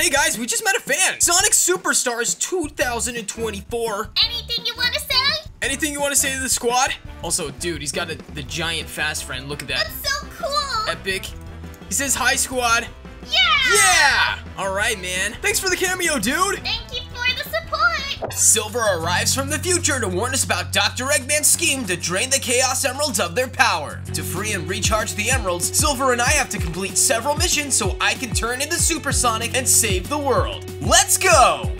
Hey guys, we just met a fan! Sonic Superstars 2024. Anything you want to say? Anything you want to say to the squad? Also, dude, he's got a, the giant fast friend. Look at that. That's so cool. Epic. He says hi, squad. yeah. Yeah! Alright, man. Thanks for the cameo, dude! Thank Silver arrives from the future to warn us about Dr. Eggman's scheme to drain the Chaos Emeralds of their power. To free and recharge the emeralds, Silver and I have to complete several missions so I can turn into Supersonic and save the world. Let's go!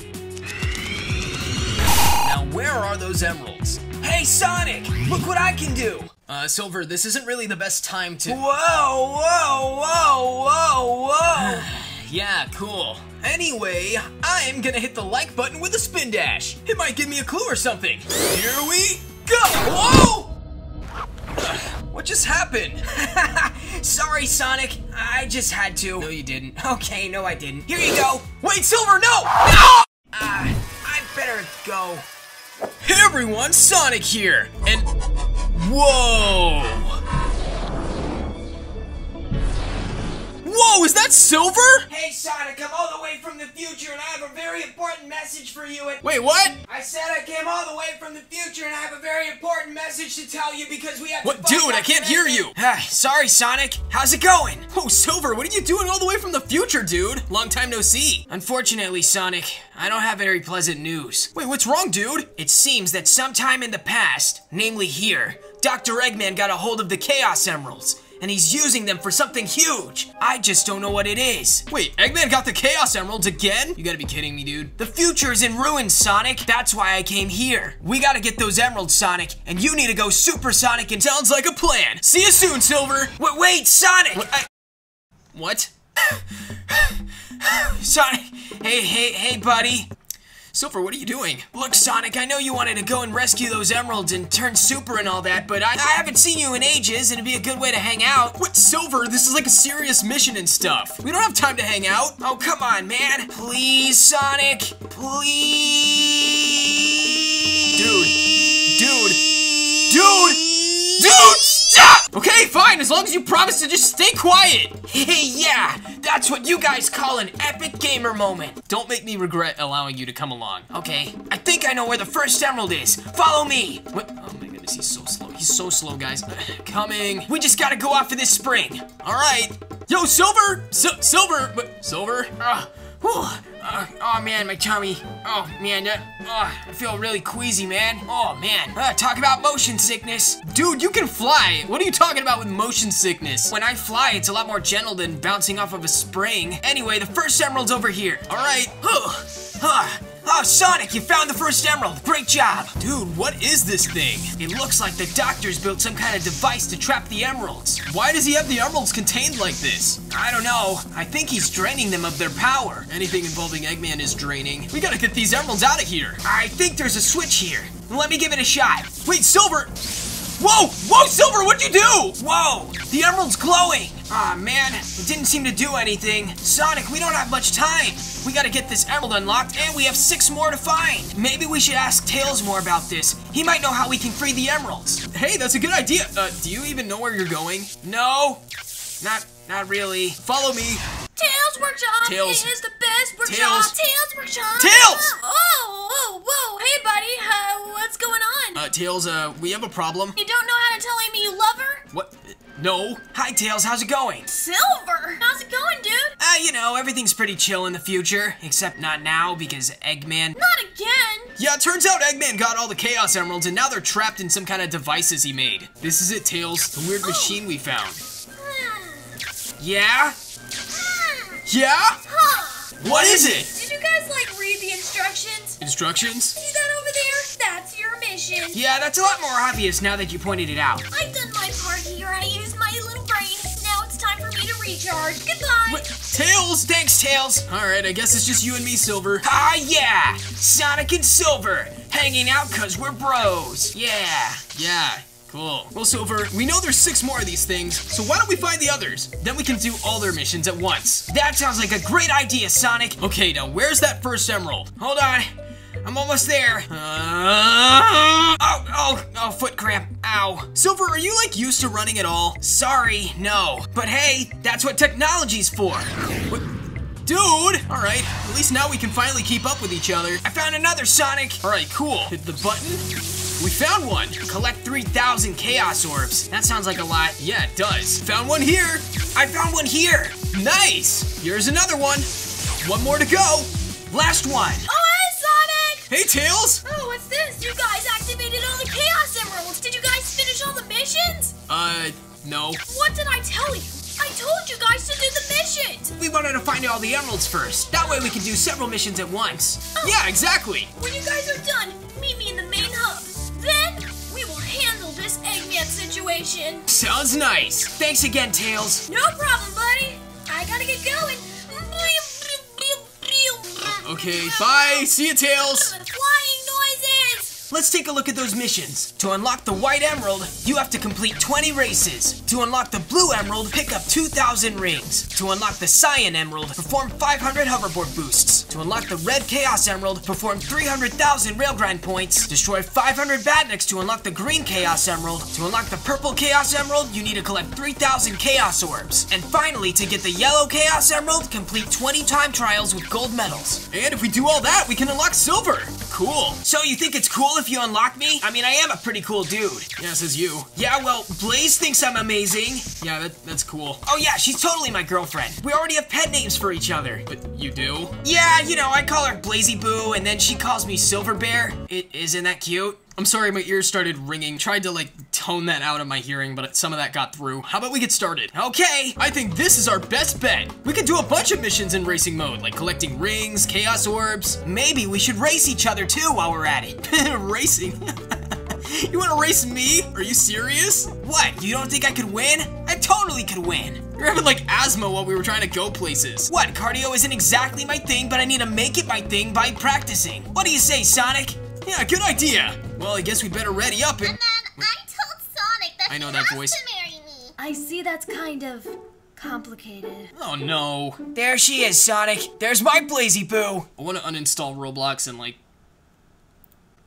Now, where are those emeralds? Hey, Sonic! Look what I can do! Uh, Silver, this isn't really the best time to- Whoa, whoa, whoa, whoa, whoa! yeah, cool. Anyway, I'm gonna hit the like button with a spin dash. It might give me a clue or something. Here we go! Whoa! What just happened? Sorry, Sonic. I just had to. No, you didn't. Okay, no, I didn't. Here you go. Wait, Silver, no! No! Ah, I better go. Hey everyone, Sonic here, and whoa! Whoa, is that Silver? Hey Sonic, I'm all the way from the future and I have a very important message for you. And Wait, what? I said I came all the way from the future and I have a very important message to tell you because we have What, dude? I can't hear you. Ah, sorry Sonic, how's it going? Oh, Silver, what are you doing all the way from the future, dude? Long time no see. Unfortunately, Sonic, I don't have very pleasant news. Wait, what's wrong, dude? It seems that sometime in the past, namely here, Dr. Eggman got a hold of the Chaos Emeralds, and he's using them for something huge. I just don't know what it is. Wait, Eggman got the Chaos Emeralds again? You gotta be kidding me, dude. The future is in ruins, Sonic. That's why I came here. We gotta get those emeralds, Sonic, and you need to go supersonic and Sounds like a plan. See you soon, Silver. Wait, wait, Sonic! I- What? Sonic! Hey, hey, hey, buddy. Silver, what are you doing? Look, Sonic, I know you wanted to go and rescue those emeralds and turn super and all that, but I, I haven't seen you in ages, and it'd be a good way to hang out. What, Silver? This is like a serious mission and stuff. We don't have time to hang out. Oh, come on, man. Please, Sonic. Please. Dude. Dude. Dude. Dude! Okay, fine, as long as you promise to just stay quiet. Hey, yeah, that's what you guys call an epic gamer moment. Don't make me regret allowing you to come along. Okay, I think I know where the first emerald is. Follow me. What? Oh my goodness, he's so slow. He's so slow, guys. Coming. We just gotta go after this spring. All right. Yo, Silver! Sil- Silver! Silver? Uh, whew, uh, oh man, my tummy. Oh man, uh, uh, I feel really queasy, man. Oh man. Uh, talk about motion sickness. Dude, you can fly. What are you talking about with motion sickness? When I fly, it's a lot more gentle than bouncing off of a spring. Anyway, the first emerald's over here. All right. Oh, oh, oh, Sonic, you found the first emerald. Great job. Dude, what is this thing? It looks like the doctor's built some kind of device to trap the emeralds. Why does he have the emeralds contained like this? I don't know. I think he's draining them of their power. Anything involving Eggman is draining. We gotta get these emeralds out of here. I think there's a switch here. Let me give it a shot. Wait, Silver! Whoa! Whoa, Silver, what'd you do? Whoa! The emerald's glowing! Aw, man, it didn't seem to do anything. Sonic, we don't have much time. We gotta get this emerald unlocked, and we have six more to find. Maybe we should ask Tails more about this. He might know how we can free the emeralds. Hey, that's a good idea. Uh, do you even know where you're going? No, not, not really. Follow me. Tails Workshop Tails. is the best workshop. Tails. Tails Workshop. Tails! Oh, whoa, whoa. Hey, buddy. Uh, what's going on? Uh, Tails, uh, we have a problem. you don't know how to tell Amy you love her? What? No. Hi, Tails, how's it going? Silver. How's it going, dude? Ah, you know, everything's pretty chill in the future, except not now because Eggman. Not again. Yeah, it turns out Eggman got all the Chaos Emeralds and now they're trapped in some kind of devices he made. This is it, Tails, the weird machine we found. Yeah? Yeah? Huh. What is it? Did you guys, like, read the instructions? Instructions? See that over there? That's your mission. Yeah, that's a lot more obvious now that you pointed it out. I've done Goodbye. What? Tails? Thanks, Tails. Alright, I guess it's just you and me, Silver. Ah, yeah! Sonic and Silver, hanging out cause we're bros. Yeah. Yeah, cool. Well, Silver, we know there's six more of these things, so why don't we find the others? Then we can do all their missions at once. That sounds like a great idea, Sonic. Okay, now where's that first emerald? Hold on. I'm almost there. Uh... Oh, oh, oh, foot cramp. Ow. Silver, are you like used to running at all? Sorry, no. But hey, that's what technology's for. What? dude! Alright, at least now we can finally keep up with each other. I found another Sonic. Alright, cool. Hit the button. We found one! Collect 3,000 Chaos Orbs. That sounds like a lot. Yeah, it does. Found one here! I found one here. Nice! Here's another one. One more to go. Last one. Oh, hey, Tails! Oh, what's this? You guys activated all the Chaos Emeralds. Did you guys finish all the missions? Uh, no. What did I tell you? I told you guys to do the missions. We wanted to find all the emeralds first. That way we can do several missions at once. Yeah, exactly. When you guys are done, meet me in the main hub. Then we will handle this Eggman situation. Sounds nice. Thanks again, Tails. No problem, buddy. I gotta get going. Okay, bye. See you, Tails. Let's take a look at those missions. To unlock the white emerald, you have to complete 20 races. To unlock the blue emerald, pick up 2,000 rings. To unlock the cyan emerald, perform 500 hoverboard boosts. To unlock the red chaos emerald, perform 300,000 rail grind points. Destroy 500 badniks to unlock the green chaos emerald. To unlock the purple chaos emerald, you need to collect 3,000 chaos orbs. And finally, to get the yellow chaos emerald, complete 20 time trials with gold medals. And if we do all that, we can unlock silver. Cool. So you think it's cool if you unlock me? I mean, I am a pretty cool dude. Yeah, says you. Yeah, well, Blaze thinks I'm amazing. Yeah, that, that's cool. Oh yeah, she's totally my girlfriend. We already have pet names for each other. But you do? Yeah, you know, I call her Blazy Boo, and then she calls me Silver Bear. It isn't that cute? I'm sorry, my ears started ringing. Tried to like that out of my hearing, but some of that got through. How about we get started? Okay. I think this is our best bet. We could do a bunch of missions in racing mode, like collecting rings, chaos orbs. Maybe we should race each other too while we're at it. Racing? you wanna race me? Are you serious? What? You don't think I could win? I totally could win. You're having like asthma while we were trying to go places. What? Cardio isn't exactly my thing, but I need to make it my thing by practicing. What do you say, Sonic? Yeah, good idea. Well, I guess we better ready up and. And then I told Sonic that I know that voice. to marry me. I see that's kind of complicated. Oh no. There she is, Sonic. There's my Blazy Boo. I wanna uninstall Roblox and like.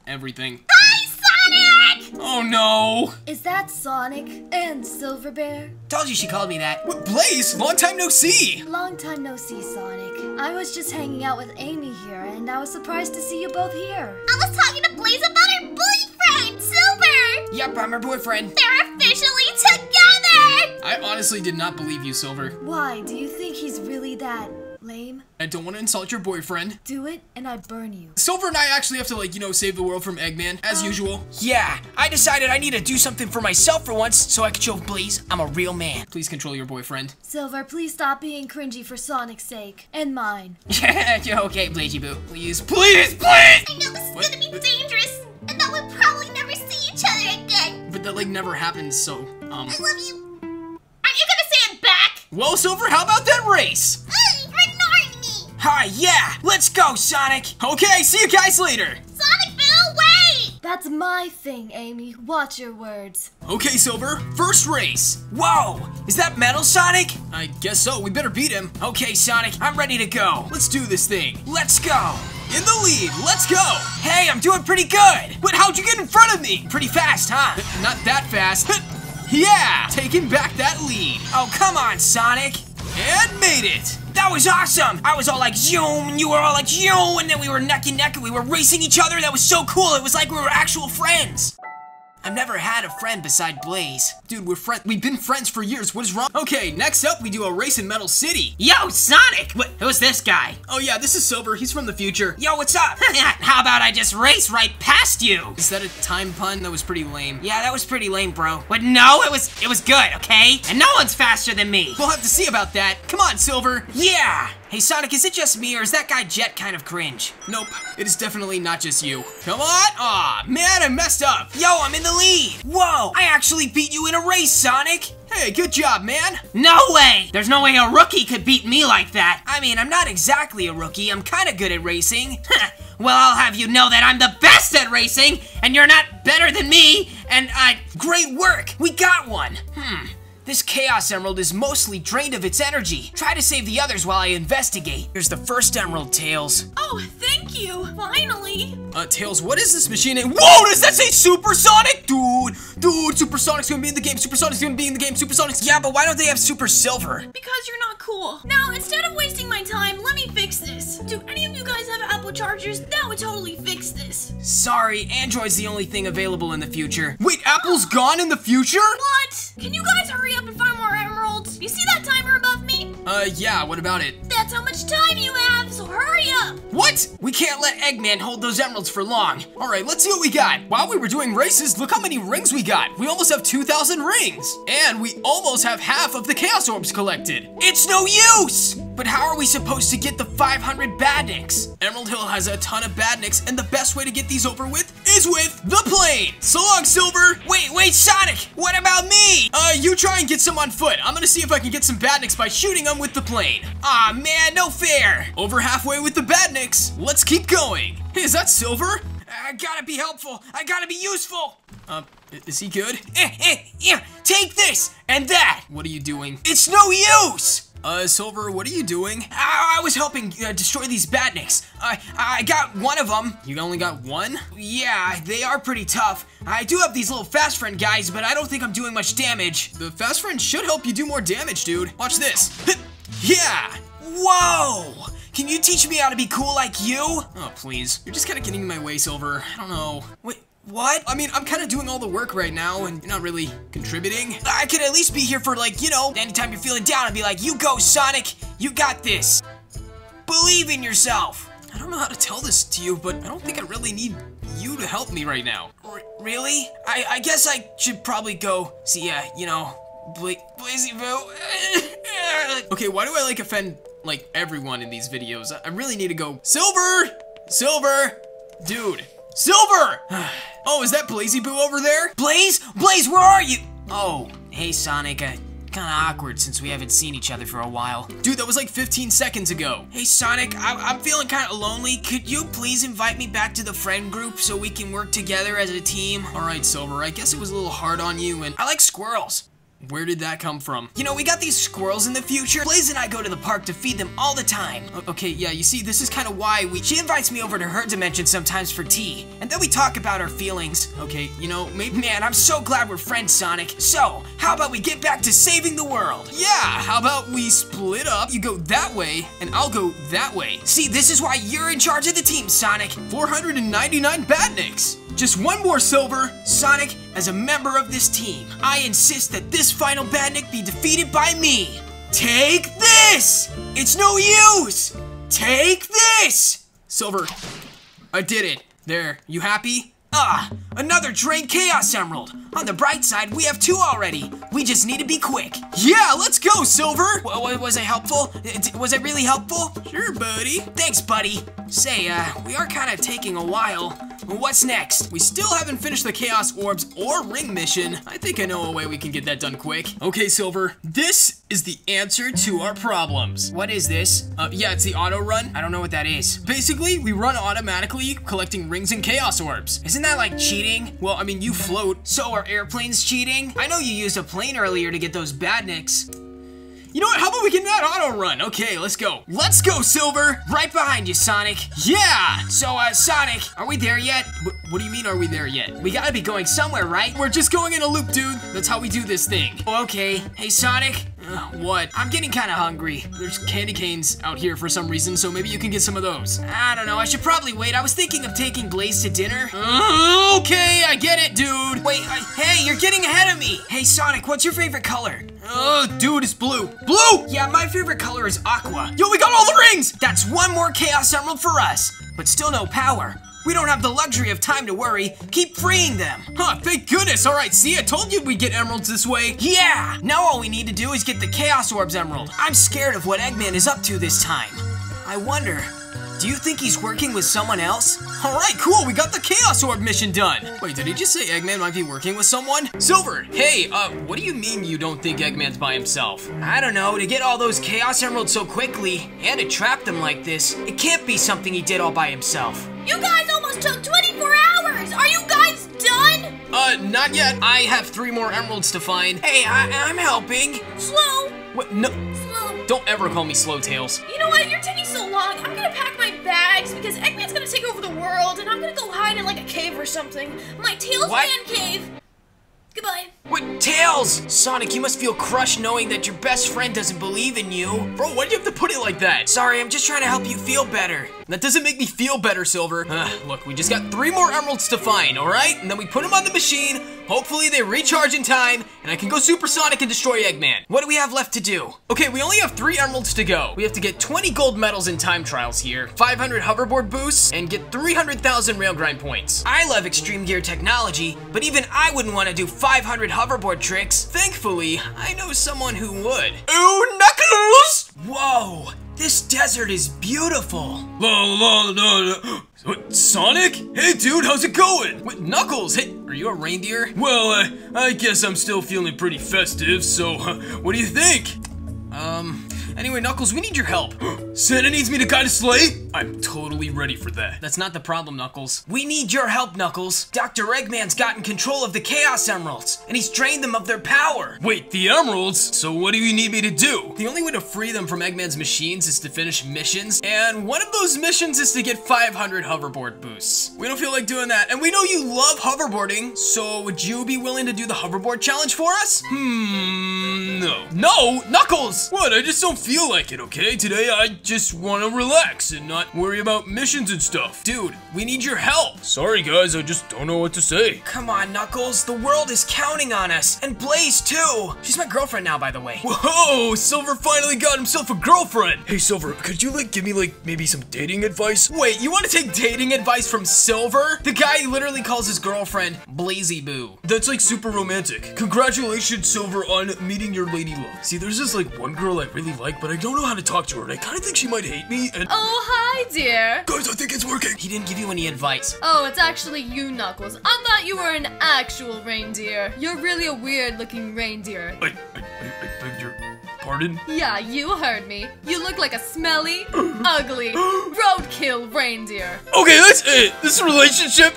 everything. Hi, Sonic! Oh no! Is that Sonic and Silver Bear? Told you she called me that. What, Blaze? Long time no see! Long time no see, Sonic. I was just hanging out with Amy here, and I was surprised to see you both here. I was talking to Blaze about her boyfriend, Silver. Yep, I'm her boyfriend. They're officially together. I honestly did not believe you, Silver. Why? Do you think he's really that lame? I don't want to insult your boyfriend. Do it, and I burn you. Silver and I actually have to, like, you know, save the world from Eggman, as um, usual. Yeah, I decided I need to do something for myself for once so I can show Blaze I'm a real man. Please control your boyfriend. Silver, please stop being cringy for Sonic's sake. And mine. Yeah, okay, Blazy Boo. Please, please, please! I know this is What? gonna be dangerous, and that we'll But that, like, never happens, so, um. I love you. Aren't you gonna say it back? Well, Silver, how about that race? Ugh, you're ignoring me. Hi, yeah, let's go, Sonic. Okay, see you guys later! Sonic! That's my thing, Amy. Watch your words. Okay, Silver, first race. Whoa, is that Metal Sonic? I guess so, we better beat him. Okay, Sonic, I'm ready to go. Let's do this thing. Let's go. In the lead, let's go! Hey, I'm doing pretty good. But how'd you get in front of me? Pretty fast, huh? Not that fast. yeah! Taking back that lead. Oh, come on, Sonic. And made it! That was awesome! I was all like, zoom, and you were all like, yo, and then we were neck and neck and we were racing each other. That was so cool. It was like we were actual friends. I've never had a friend beside Blaze. Dude, we're friends. We've been friends for years. What is wrong? Okay, next up, we do a race in Metal City. Yo, Sonic! What, who's this guy? Oh yeah, this is Silver. He's from the future. Yo, what's up? How about I just race right past you? Is that a time pun? That was pretty lame. Yeah, that was pretty lame, bro. But no, it was it was good, okay? And no one's faster than me. We'll have to see about that. Come on, Silver. Yeah! Hey, Sonic, is it just me or is that guy Jet kind of cringe? Nope, it is definitely not just you. Come on! Aw, man, I messed up. Yo, I'm in the lead! Whoa! I actually beat you in a race, Sonic! Hey, good job, man. No way! There's no way a rookie could beat me like that. I mean, I'm not exactly a rookie. I'm kind of good at racing. well, I'll have you know that I'm the best at racing, and you're not better than me. And uh, great work. We got one. Hmm. This Chaos Emerald is mostly drained of its energy. Try to save the others while I investigate. Here's the first emerald, Tails. Oh, thank you. Finally. Uh, Tails, what is this machine? Whoa, does that say Supersonic? Dude, dude, Supersonic's gonna be in the game. Supersonic's gonna be in the game. Supersonic's. Yeah, but why don't they have Super Silver? Because you're not cool. Now, instead of wasting my time, let me fix this. Do any of you guys have Chargers? That would totally fix this. Sorry, Android's the only thing available in the future. Wait, Apple's gone in the future? What? Can you guys hurry up and find more emeralds? You see that timer above me? Uh, yeah, what about it? That's how much time you have, so hurry up. What? We can't let Eggman hold those emeralds for long. All right, let's see what we got. While we were doing races, look how many rings we got. We almost have 2,000 rings. And we almost have half of the Chaos Orbs collected. It's no use! But how are we supposed to get the 500 badniks? Emerald Hill has a ton of badniks, and the best way to get these over with is with the plane. So long, Silver. Wait, wait, Sonic! What about me? Uh, you try and get some on foot. I'm gonna see if I can get some badniks by shooting them with the plane. Aw, oh, man, no fair! Over halfway with the badniks. Let's keep going. Hey, is that Silver? I gotta be helpful. I gotta be useful. Uh, is he good? Eh, eh, yeah, take this and that. What are you doing? It's no use. Uh, Silver, what are you doing? I, I was helping uh, destroy these badniks. I, I got one of them. You only got one? Yeah, they are pretty tough. I do have these little fast friend guys, but I don't think I'm doing much damage. The fast friend should help you do more damage, dude. Watch this. yeah! Whoa! Can you teach me how to be cool like you? Oh, please. You're just kind of getting in my way, Silver. I don't know. Wait, what? I mean, I'm kind of doing all the work right now, and you're not really contributing. I could at least be here for, like, you know, anytime you're feeling down and be like, you go, Sonic. You got this. Believe in yourself. I don't know how to tell this to you, but I don't think I really need you to help me right now. R really? I, I guess I should probably go see, uh, you know, Bla Blazy Boo. okay, why do I, like, offend, like, everyone in these videos? I really need to go, Silver! Silver! Dude, Silver! oh, is that Blazy Boo over there? Blaze? Blaze, where are you? Oh, hey Sonic, uh, kinda awkward since we haven't seen each other for a while. Dude, that was like 15 seconds ago. Hey Sonic, I am feeling kinda lonely. Could you please invite me back to the friend group so we can work together as a team? Alright, Silver, I guess it was a little hard on you and- I like squirrels. Where did that come from? You know, we got these squirrels in the future. Blaze and I go to the park to feed them all the time. Okay, yeah, you see, this is kind of why we- She invites me over to her dimension sometimes for tea, and then we talk about our feelings. Okay, you know, maybe- Man, I'm so glad we're friends, Sonic. So, how about we get back to saving the world? Yeah, how about we split up? You go that way, and I'll go that way. See, this is why you're in charge of the team, Sonic. 499 badniks! Just one more silver! Sonic, as a member of this team, I insist that this final badnik be defeated by me. Take this! It's no use! Take this! Silver, I did it. There, you happy? Ah, another Drain Chaos Emerald. On the bright side, we have two already. We just need to be quick. Yeah, let's go, Silver! W was I helpful? Was I really helpful? Sure, buddy. Thanks, buddy. Say, uh, we are kind of taking a while. What's next? We still haven't finished the Chaos Orbs or Ring mission. I think I know a way we can get that done quick. Okay, Silver, this is the answer to our problems. What is this? Uh, yeah, it's the auto run. I don't know what that is. Basically, we run automatically, collecting rings and Chaos Orbs. Isn't that like cheating? Well, I mean, you float. So are airplanes cheating? I know you used a plane earlier to get those badniks. You know what? How about we get that auto run? Okay, let's go. Let's go, Silver! Right behind you, Sonic. Yeah! So, uh, Sonic, are we there yet? What, what do you mean, are we there yet? We gotta be going somewhere, right? We're just going in a loop, dude. That's how we do this thing. Okay. Hey, Sonic. Uh, what? I'm getting kind of hungry. There's candy canes out here for some reason, so maybe you can get some of those. I don't know. I should probably wait. I was thinking of taking Blaze to dinner. Uh, okay, I get it, dude. Wait, uh, hey, you're getting ahead of me. Hey, Sonic, what's your favorite color? Oh, dude, it's blue. Blue! Yeah, my favorite color is aqua. Yo, we got all the rings! That's one more Chaos Emerald for us, but still no power. We don't have the luxury of time to worry. Keep freeing them. Huh, thank goodness. All right, see, I told you we'd get emeralds this way. Yeah! Now all we need to do is get the Chaos Orbs Emerald. I'm scared of what Eggman is up to this time. I wonder, do you think he's working with someone else? All right, cool. We got the Chaos Orb mission done. Wait, did he just say Eggman might be working with someone? Silver, hey, uh, what do you mean you don't think Eggman's by himself? I don't know. To get all those Chaos Emeralds so quickly and to trap them like this, it can't be something he did all by himself. You guys almost took 24 hours! Are you guys done? Uh, not yet. I have three more emeralds to find. Hey, I, I'm helping. Slow. What? No. Slow. Don't ever call me Slow Tails. You know what? You're taking so long. I'm gonna pack my bags because Eggman's gonna take over the world, and I'm gonna go hide in like a cave or something. My Tails What? Man cave. Goodbye. What? Tails! Sonic, you must feel crushed knowing that your best friend doesn't believe in you. Bro, why do you have to put it like that? Sorry, I'm just trying to help you feel better. That doesn't make me feel better, Silver. Uh, look, we just got three more emeralds to find, alright? And then we put them on the machine. Hopefully they recharge in time, and I can go supersonic and destroy Eggman. What do we have left to do? Okay, we only have three emeralds to go. We have to get 20 gold medals in time trials here, 500 hoverboard boosts, and get 300,000 rail grind points. I love extreme gear technology, but even I wouldn't want to do 500 hoverboard tricks. Thankfully, I know someone who would. Ooh, Knuckles! Whoa, this desert is beautiful. La la la la. What, Sonic? Hey dude, how's it going? What, Knuckles, hey, are you a reindeer? Well, uh, I guess I'm still feeling pretty festive, so uh, what do you think? Um, anyway, Knuckles, we need your help. Santa needs me to guide a sleigh? I'm totally ready for that. That's not the problem, Knuckles. We need your help, Knuckles. Dr. Eggman's gotten control of the Chaos Emeralds, and he's drained them of their power. Wait, the emeralds? So what do you need me to do? The only way to free them from Eggman's machines is to finish missions, and one of those missions is to get 500 hoverboard boosts. We don't feel like doing that, and we know you love hoverboarding, so would you be willing to do the hoverboard challenge for us? Hmm, no. No? Knuckles! What, I just don't feel like it, okay? Today I just want to relax and not worry about missions and stuff. Dude, we need your help. Sorry guys, I just don't know what to say. Come on, Knuckles. The world is counting on us. And Blaze, too. She's my girlfriend now, by the way. Whoa, Silver finally got himself a girlfriend. Hey, Silver, could you like give me like maybe some dating advice? Wait, you want to take dating advice from Silver? The guy literally calls his girlfriend Blazy Boo. That's like super romantic. Congratulations, Silver, on meeting your lady love. See, there's this like one girl I really like, but I don't know how to talk to her, and I kind of think she might hate me. And Oh, hi, dear. guys, I think it's working. He didn't give you any advice. Oh, it's actually you, Knuckles. I thought you were an actual reindeer. You're really a weird looking reindeer. I, I, I, I beg your pardon. Yeah, you heard me. You look like a smelly, ugly, roadkill reindeer. Okay, that's it. This relationship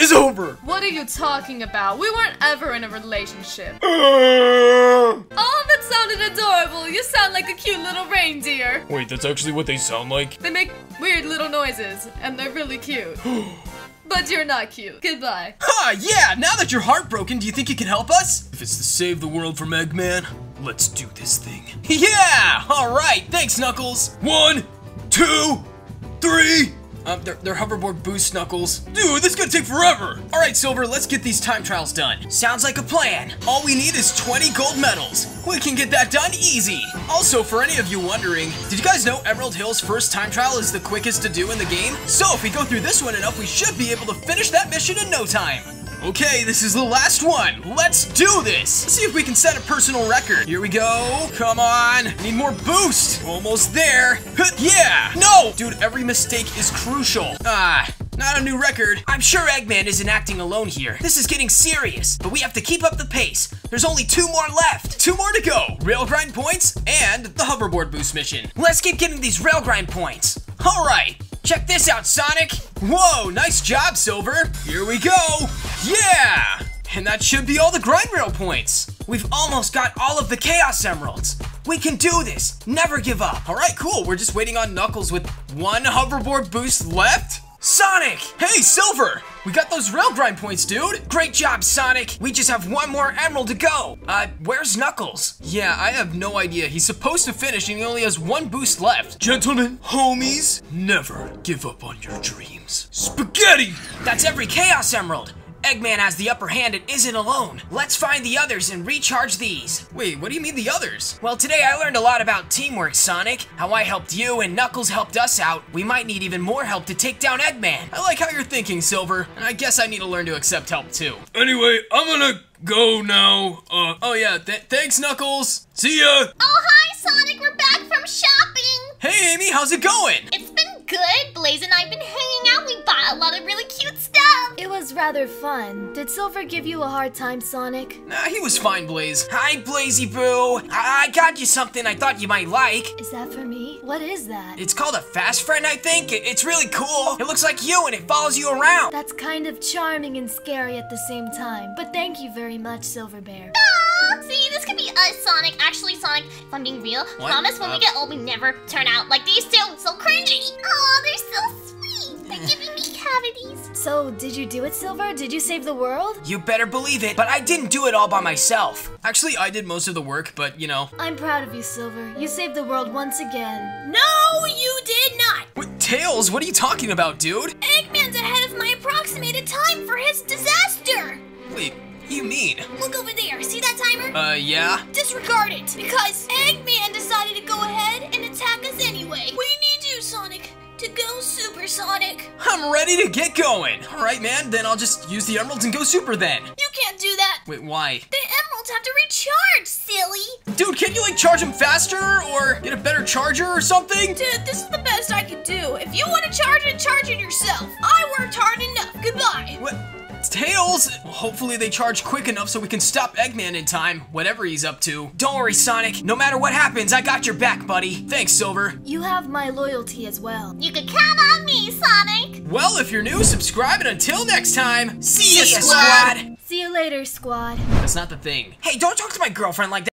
is over. What are you talking about? We weren't ever in a relationship. Oh, that sounded adorable. You sound like a cute little reindeer. Wait, that's actually what they sound like. They make weird little noises, and they're really cute. but you're not cute. Goodbye. Ah, yeah, now that you're heartbroken, do you think you can help us? If it's to save the world from Eggman, let's do this thing. Yeah! Alright, thanks, Knuckles. One, two, three. Um, they're, they're hoverboard boost, Knuckles. Dude, this is gonna take forever. Alright, Silver, let's get these time trials done. Sounds like a plan. All we need is 20 gold medals. We can get that done easy. Also, for any of you wondering, did you guys know Emerald Hill's first time trial is the quickest to do in the game? So if we go through this one enough, we should be able to finish that mission in no time. Okay, this is the last one. Let's do this. Let's see if we can set a personal record. Here we go. Come on. Need more boost. Almost there. Yeah. No. Dude, every mistake is crucial. Ah, not a new record. I'm sure Eggman isn't acting alone here. This is getting serious, but we have to keep up the pace. There's only two more left. Two more to go. Rail grind points and the hoverboard boost mission. Let's keep getting these rail grind points. All right. Check this out, Sonic. Whoa, nice job, Silver. Here we go. Yeah. And that should be all the grind rail points. We've almost got all of the Chaos Emeralds. We can do this. Never give up. All right, cool. We're just waiting on Knuckles with one hoverboard boost left. Sonic! Hey, Silver! We got those rail grind points, dude! Great job, Sonic. We just have one more emerald to go. Uh, where's Knuckles? Yeah, I have no idea. He's supposed to finish and he only has one boost left. Gentlemen, homies, never give up on your dreams. Spaghetti! That's every Chaos Emerald. Eggman has the upper hand and isn't alone. Let's find the others and recharge these. Wait, what do you mean the others? Well, today I learned a lot about teamwork, Sonic. How I helped you and Knuckles helped us out. We might need even more help to take down Eggman. I like how you're thinking, Silver, and I guess I need to learn to accept help too. Anyway, I'm gonna go now. Uh, oh yeah, th thanks, Knuckles. See ya! Oh, hi, Sonic. We're back from shopping. Hey, Amy, how's it going? It's been good. Blaze and I have been hanging out. We bought a lot of really cute stuff. It was rather fun. Did Silver give you a hard time, Sonic? Nah, he was fine, Blaze. Hi, Blazy Boo. I, I got you something I thought you might like. Is that for me? What is that? It's called a Fast Friend, I think. It- it's really cool. It looks like you and it follows you around. That's kind of charming and scary at the same time. But thank you very much, Silver Bear. Ah, See, this could be us, Sonic. Actually, Sonic, if I'm being real, What? promise when Uh, we get old, we never turn out like these two. So cringy. Oh, they're so sweet. They're giving me cavities. So, did you do it, Silver? Did you save the world? You better believe it, but I didn't do it all by myself. Actually, I did most of the work, but you know. I'm proud of you, Silver. You saved the world once again. No, you did not. What, Tails, what are you talking about, dude? Eggman's ahead of my approximated time for his disaster. Wait, what do you mean? Look over there. See that timer? Uh, yeah? Disregard it, because Eggman decided to go ahead and attack us anyway. We need you, Sonic, to go supersonic. I'm ready to get going. All right, man, then I'll just use the emeralds and go super then. You can't do that. Wait, why? The emeralds have to recharge, silly. Dude, can't you like charge them faster or get a better charger or something? Dude, this is the best I can do. If you want to charge it, charge it yourself. I worked hard enough. Goodbye. What? Tails! Hopefully they charge quick enough so we can stop Eggman in time, whatever he's up to. Don't worry, Sonic. No matter what happens, I got your back, buddy. Thanks, Silver. You have my loyalty as well. You can count on me, Sonic. Well, if you're new, subscribe, and until next time, See ya, ya, squad. See you later, squad. That's not the thing. Hey, don't talk to my girlfriend like that.